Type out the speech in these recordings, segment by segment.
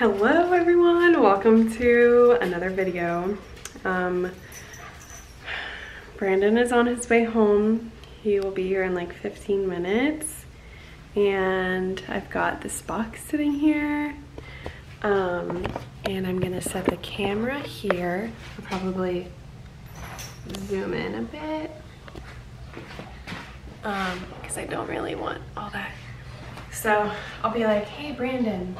Hello everyone, welcome to another video. Um, Brandon is on his way home. He will be here in like 15 minutes. And I've got this box sitting here. Um, and I'm gonna set the camera here. I'll probably zoom in a bit. Um, because I don't really want all that. So I'll be like, hey Brandon,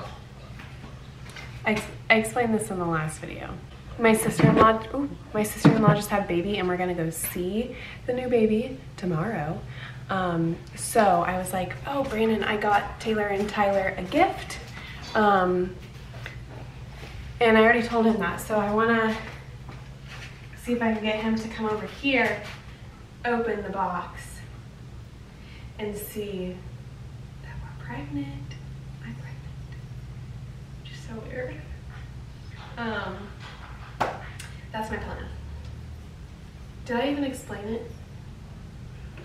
I, I explained this in the last video. My sister-in-law, my sister-in-law just had baby and we're gonna go see the new baby tomorrow. Um, so I was like, oh, Brandon, I got Taylor and Tyler a gift. Um, and I already told him that. So I wanna see if I can get him to come over here, open the box and see that we're pregnant so weird. Um, that's my plan. Did I even explain it?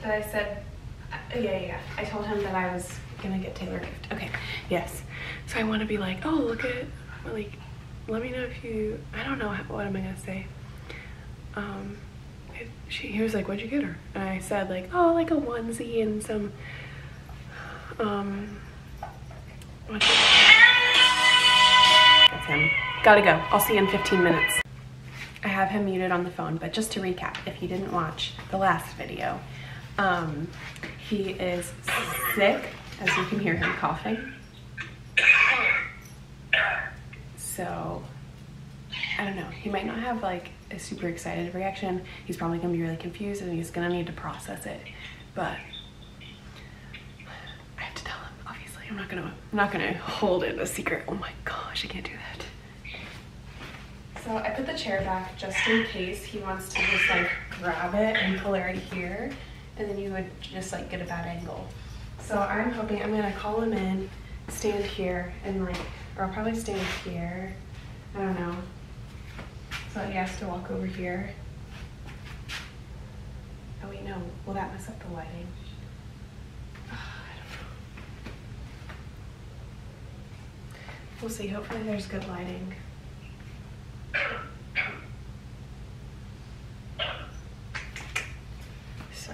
That I said, uh, yeah, yeah, yeah. I told him that I was gonna get Taylor a gift. Okay, yes. So I want to be like, oh, look at, like, let me know if you, I don't know, what am I gonna say? Um, it, she, he was like, what'd you get her? And I said like, oh, like a onesie and some, um, what's him. Gotta go. I'll see you in 15 minutes. I have him muted on the phone, but just to recap, if you didn't watch the last video, um, he is sick, as you can hear him coughing. So, I don't know. He might not have like a super excited reaction. He's probably gonna be really confused and he's gonna need to process it. But I have to tell him, obviously. I'm not gonna I'm not gonna hold it a secret. Oh my gosh, I can't do that. So I put the chair back just in case he wants to just like grab it and pull it right here. And then you would just like get a bad angle. So I'm hoping I'm gonna call him in, stand here and like, or I'll probably stand here. I don't know. So he has to walk over here. Oh wait, no, will that mess up the lighting? We'll see, hopefully there's good lighting. So,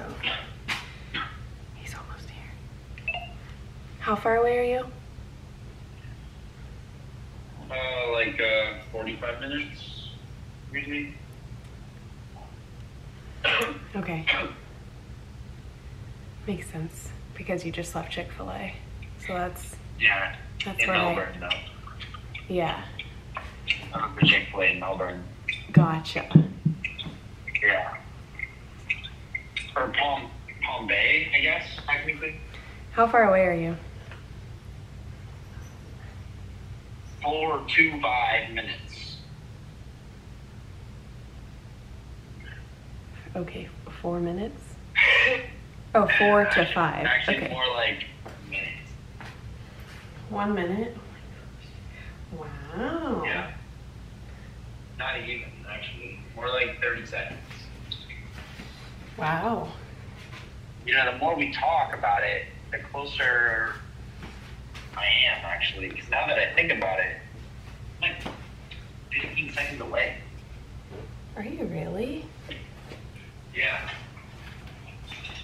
he's almost here. How far away are you? Uh, like uh, 45 minutes, usually. Okay. Makes sense, because you just left Chick-fil-A. So that's, Yeah, that's in I, Melbourne, though. yeah, Um, Chick-fil-A in Melbourne. gotcha. Yeah. Or Palm, Palm Bay, I guess, technically. How far away are you? Four to five minutes. Okay, four minutes? Oh, four to five, Actually, okay. more like minutes. One minute? Wow. Yeah. Not even, actually. More like 30 seconds. Wow. You know, the more we talk about it, the closer I am, actually. Because now that I think about it, I'm like 15 seconds away. Are you really? Yeah.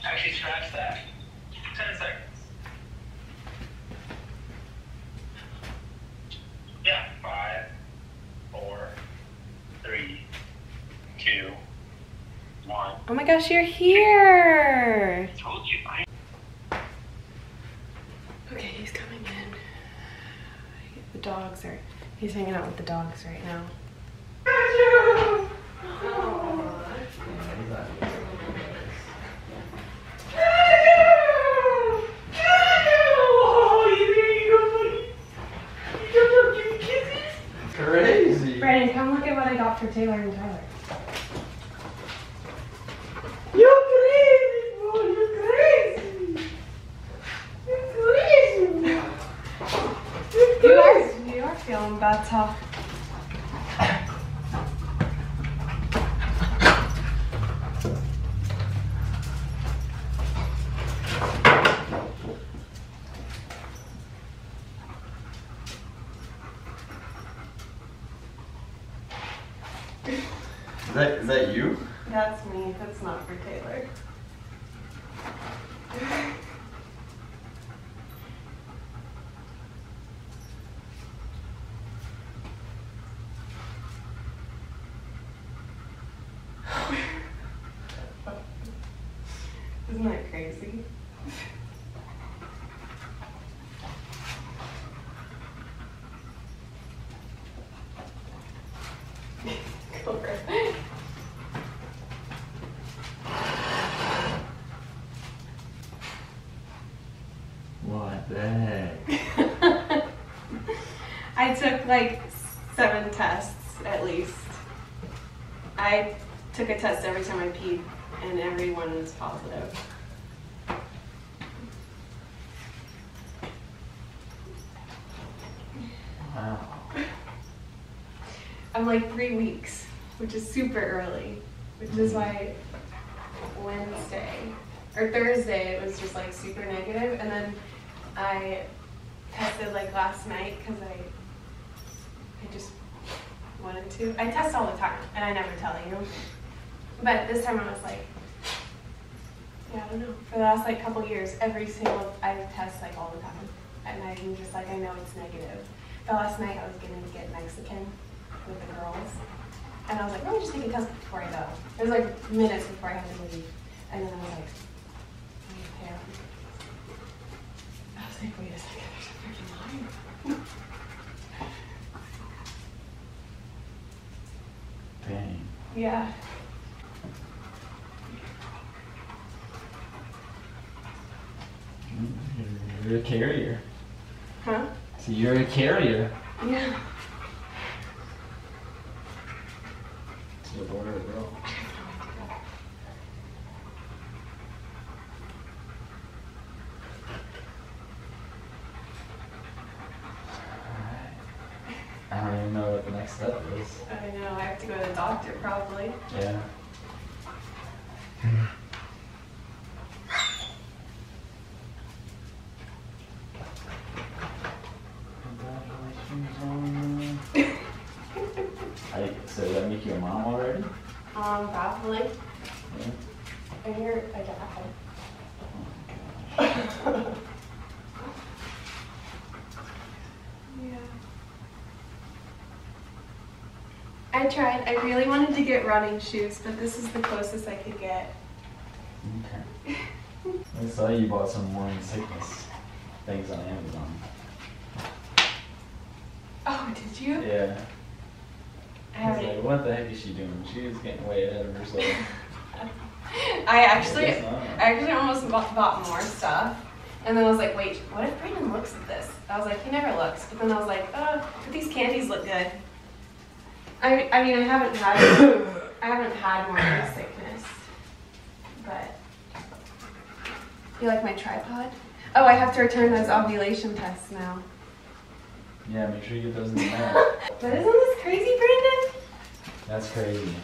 Actually, scratch that. 10 seconds. Yeah. Five, four, three, two, one. Oh my gosh, you're here! I told you. I Okay, he's coming in. The dogs are, he's hanging out with the dogs right now. Crazy. Oh. Brandon, come look at what I got for Taylor and Tyler. You're crazy, bro. You're crazy. You're crazy. You're You are, you are feeling better. That is that you? That's me. That's not for Taylor. Isn't that crazy? Cobra. What the heck? I took like seven tests at least. I took a test every time I peed, and every one was positive. Wow. I'm like three weeks, which is super early, which is why Wednesday or Thursday it was just like super negative, and then I tested like last night because I I just wanted to. I test all the time, and I never tell you. But this time I was like, yeah, I don't know. For the last like couple years, every single I test like all the time, and I'm just like I know it's negative. But last night I was gonna get Mexican with the girls, and I was like, let me just take a test before I go. It was like minutes before I had to leave, and then I was like. Oh, I was like, wait a second, there's a freaking line. Dang. Yeah. You're a carrier. Huh? So you're a carrier. Yeah. To the boy or the girl. Alright. I don't even know what the next step is. I know. I have to go to the doctor probably. Yeah. Congratulations on. I, so does that make you a mom already? Um, probably. Yeah. And you're a dad. Oh my gosh. Yeah. I tried. I really wanted to get running shoes, but this is the closest I could get. Okay. I saw you bought some morning sickness things on Amazon. Oh, did you? Yeah. I was like, what the heck is she doing? She was getting way ahead of herself. I actually, I. I actually almost bought, bought more stuff, and then I was like, wait, what if Brandon looks at this? I was like, he never looks. But then I was like, oh, but these candies look good. I, I mean, I haven't had, I haven't had morning sickness, but you like my tripod? Oh, I have to return those ovulation tests now. Yeah, make sure you get those in the mail. But isn't this crazy, Brandon? That's crazy.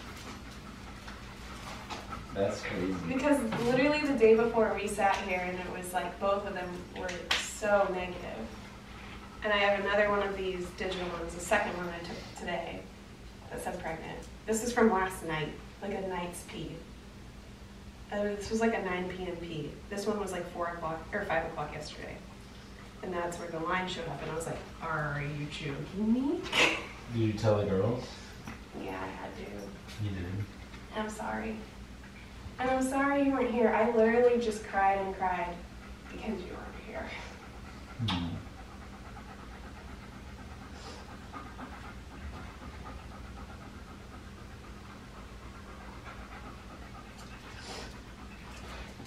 That's crazy. Because literally the day before we sat here and it was like both of them were so negative. And I have another one of these digital ones, the second one I took today that said pregnant. This is from last night, like a night's pee. Uh, this was like a 9 p.m. pee. This one was like 4 o'clock or 5 o'clock yesterday. And that's where the line showed up and I was like, are you joking me? Did you tell the girls? yeah, I had to. You did. I'm sorry. And I'm sorry you weren't here. I literally just cried and cried because you weren't here. Hmm.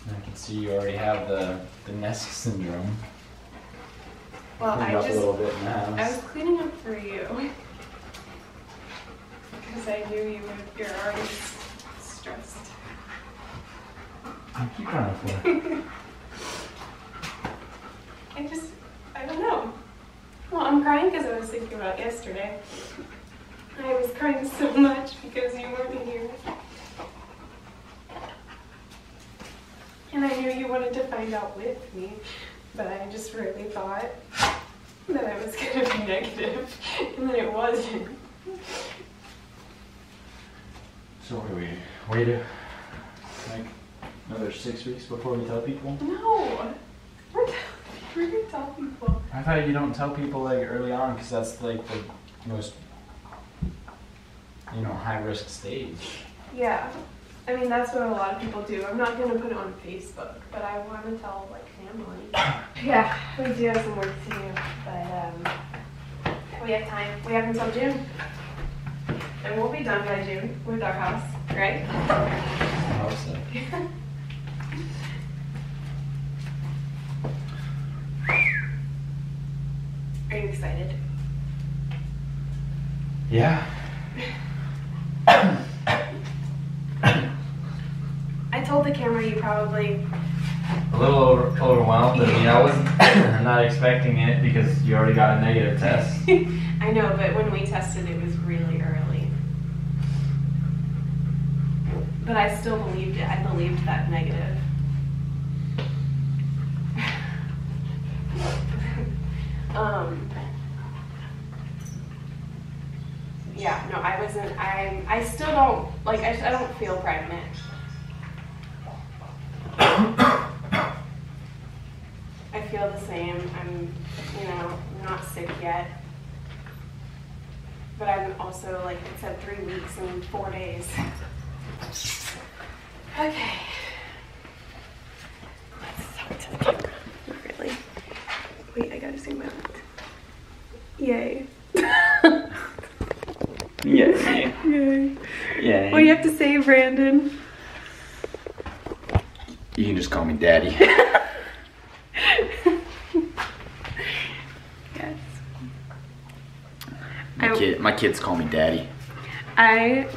I can see you already have the, the nest syndrome. Well, Cleaned I up a just, little bit in the I was house. cleaning up for you. Because I knew you would, you're already s- stressed. I keep running for. I just, I don't know. Well, I'm crying because I was thinking about yesterday. I was crying so much because you weren't here. And I knew you wanted to find out with me, but I just really thought that I was going to be negative, and then it wasn't. So what do we wait a, like another six weeks before we tell people? No. We're, we're gonna tell people. I thought you don't tell people like early on because that's like the most you know high risk stage. Yeah. I mean, that's what a lot of people do. I'm not gonna put it on Facebook, but I want to tell like family. yeah, we do have some work to do, but um, we have time. We have until June, and we'll be done by June with our house, right? I hope so. Are you excited? Yeah. I told the camera you probably. A little over, overwhelmed. I mean, I was not expecting it because you already got a negative test. I know, but when we tested, it was really early. But I still believed it. I believed that negative. um. Yeah, no, I wasn't. I I still don't like. I, I don't feel pregnant. I feel the same. I'm, you know, not sick yet. But I'm also, like it said, three weeks and four days. Okay. Let's talk to the camera. Not really. Wait, I gotta zoom out. Yay. Yeah. Yay. Yeah. What do you have to say, Brandon? You can just call me daddy. Yes. My, I- kid, my kids call me daddy. I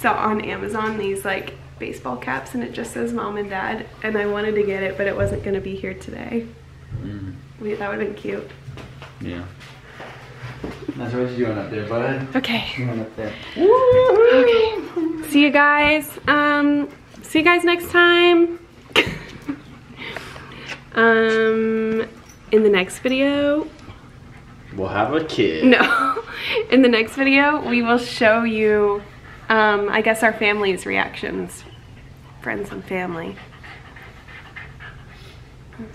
saw on Amazon these like baseball caps and it just says mom and dad and I wanted to get it but it wasn't going to be here today. Mm, Wait, that would have been cute. yeah. That's what you doing up there, bud. Okay. Doing up there. Okay. See you guys. Um see you guys next time. um in the next video. We'll have a kid. No. In the next video, we will show you um I guess our family's reactions. Friends and family.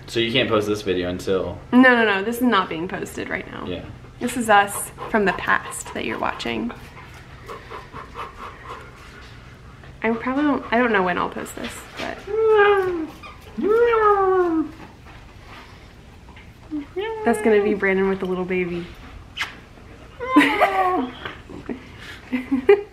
So you can't post this video until. No, no, no. This is not being posted right now. Yeah. This is us from the past that you're watching. I probably don't, I don't know when I'll post this, but. That's gonna be Brandon with the little baby. Okay. Bye. Bye.